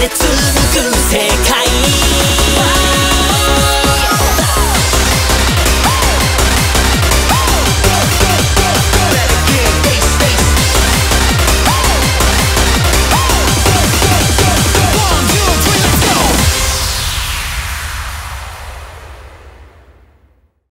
で続く世界。